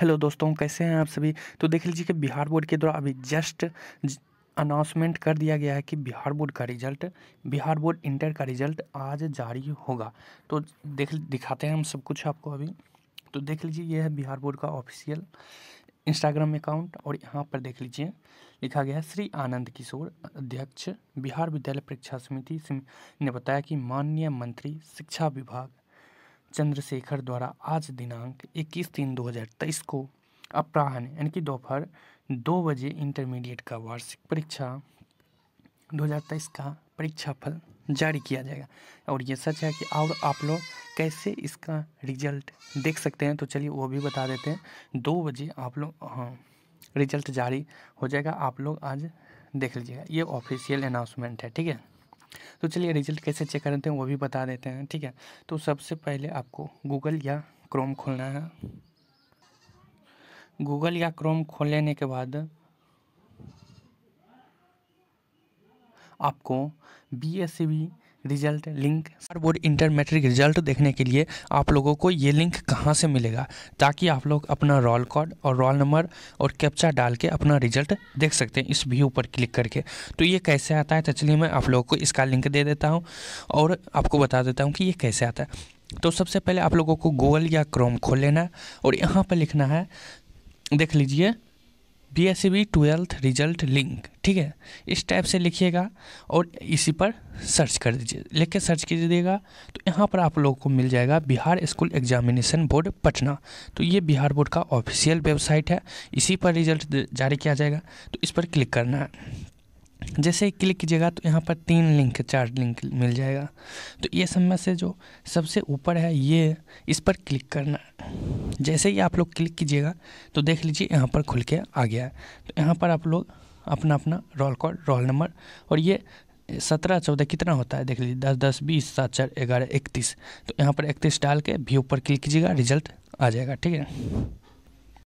Hello दोस्तों, कैसे हैं आप सभी? तो देख लीजिए कि बिहार बोर्ड के द्वारा अभी जस्ट अनाउंसमेंट कर दिया गया है कि बिहार बोर्ड का रिज़ल्ट बिहार बोर्ड इंटर का रिज़ल्ट आज जारी होगा। तो देख, दिखाते हैं हम सब कुछ आपको अभी। तो देख लीजिए, ये है बिहार बोर्ड का ऑफिशियल इंस्टाग्राम अकाउंट और यहाँ पर देख लीजिए, लिखा गया है, श्री आनंद किशोर, अध्यक्ष, बिहार विद्यालय परीक्षा समिति ने बताया कि माननीय मंत्री, शिक्षा विभाग चंद्रशेखर द्वारा आज दिनांक 21 तीन 2023 को अपराह्न, यानी कि दोपहर दो बजे इंटरमीडिएट का वार्षिक परीक्षा 2023 का परीक्षा फल जारी किया जाएगा। और ये सच है कि और आप लोग कैसे इसका रिज़ल्ट देख सकते हैं तो चलिए वो भी बता देते हैं। दो बजे आप लोग हाँ रिज़ल्ट जारी हो जाएगा। आप लोग आज देख लीजिएगा। ये ऑफिशियल अनाउंसमेंट है, ठीक है? तो चलिए रिज़ल्ट कैसे चेक करते हैं वो भी बता देते हैं, ठीक है? तो सबसे पहले आपको गूगल या क्रोम खोलना है। गूगल या क्रोम खोल लेने के बाद आपको B S C B result, link. हर बोर्ड इंटर मैट्रिक रिज़ल्ट देखने के लिए आप लोगों को ये लिंक कहाँ से मिलेगा? ताकि आप लोग अपना रोल कोड और रोल नंबर और कैप्चा डाल के अपना रिज़ल्ट देख सकते हैं इस व्यू पर क्लिक करके। तो ये कैसे आता है? तो चलिए मैं आप लोगों को इसका लिंक दे देता हूँ और आपको बता देता हूँ कि ये कैसे आता है। तो सबसे पहले आप लोगों को गूगल या क्रोम खोल लेना और यहाँ पर लिखना है, देख लीजिए B S C B twelfth result link ठीक है? इस टाइप से लिखिएगा और इसी पर सर्च कर दीजिए। लिख के सर्च कीजिएगा तो यहाँ पर आप लोगों को मिल जाएगा Bihar school examination board, Patna. तो ये बिहार बोर्ड का ऑफिशियल वेबसाइट है। इसी पर रिज़ल्ट जारी किया जाएगा। तो इस पर क्लिक करना है। जैसे ही क्लिक कीजिएगा तो यहाँ पर तीन लिंक, चार लिंक मिल जाएगा। तो ये सब में से जो सबसे ऊपर है ये, इस पर क्लिक करना है। जैसे ही आप लोग क्लिक कीजिएगा तो देख लीजिए यहाँ पर खुल के आ गया है। तो यहाँ पर आप लोग अपना अपना रोल कॉल रोल नंबर और ये सत्रह चौदह कितना होता है? देख लीजिए, दस दस, बीस, सात, चार, ग्यारह, इकतीस। तो यहाँ पर इकतीस डाल के व्यू पर क्लिक कीजिएगा रिज़ल्ट आ जाएगा, ठीक है?